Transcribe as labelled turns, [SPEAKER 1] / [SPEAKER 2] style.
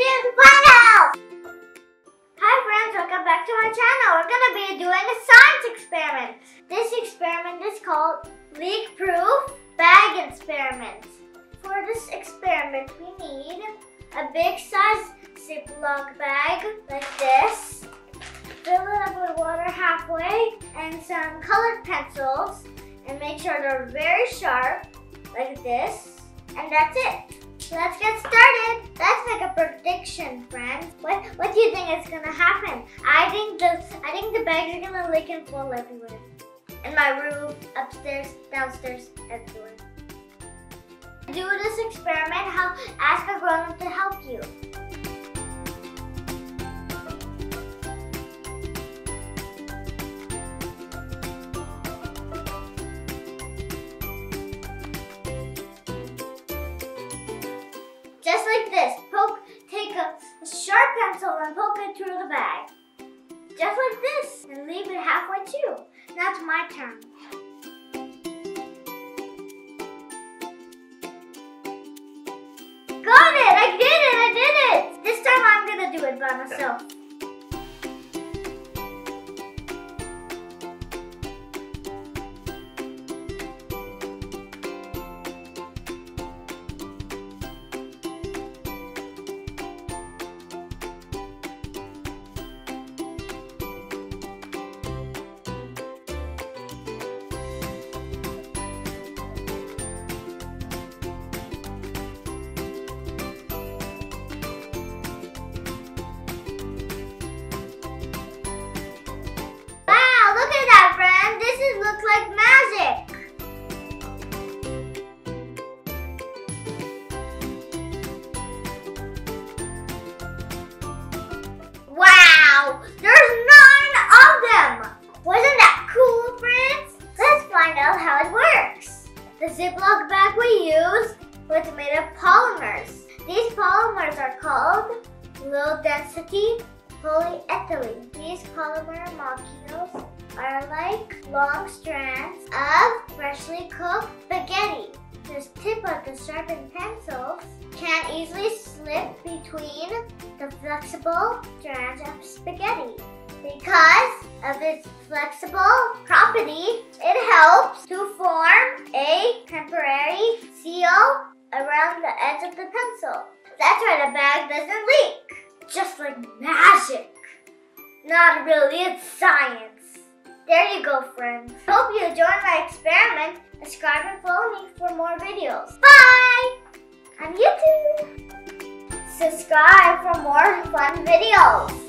[SPEAKER 1] Hi friends, welcome back to my channel. We're gonna be doing a science experiment. This experiment is called leak-proof bag experiment. For this experiment, we need a big size Ziploc bag like this. Fill it up with water halfway and some colored pencils and make sure they're very sharp like this. And that's it. Let's get started. Let's make a prediction, friends. What what do you think is gonna happen? I think the I think the bags are gonna leak and fall everywhere. In my room, upstairs, downstairs, everywhere. Do this experiment, help ask a grown-up to help you. It through the bag. Just like this. And leave it halfway too. Now it's my turn. Got it! I did it! I did it! This time I'm gonna do it by myself. There's nine of them. Wasn't that cool, friends? Let's find out how it works. The Ziploc bag we use was made of polymers. These polymers are called low density polyethylene. These polymer molecules are like long strands of freshly cooked The tip of the sharpened pencils can easily slip between the flexible strands of spaghetti. Because of its flexible property, it helps to form a temporary seal around the edge of the pencil. That's why the bag doesn't leak. Just like magic. Not really, it's science. There you go, friends. Hope you enjoyed my experiment. Subscribe and follow me for more videos. Bye! On YouTube. Subscribe for more fun videos.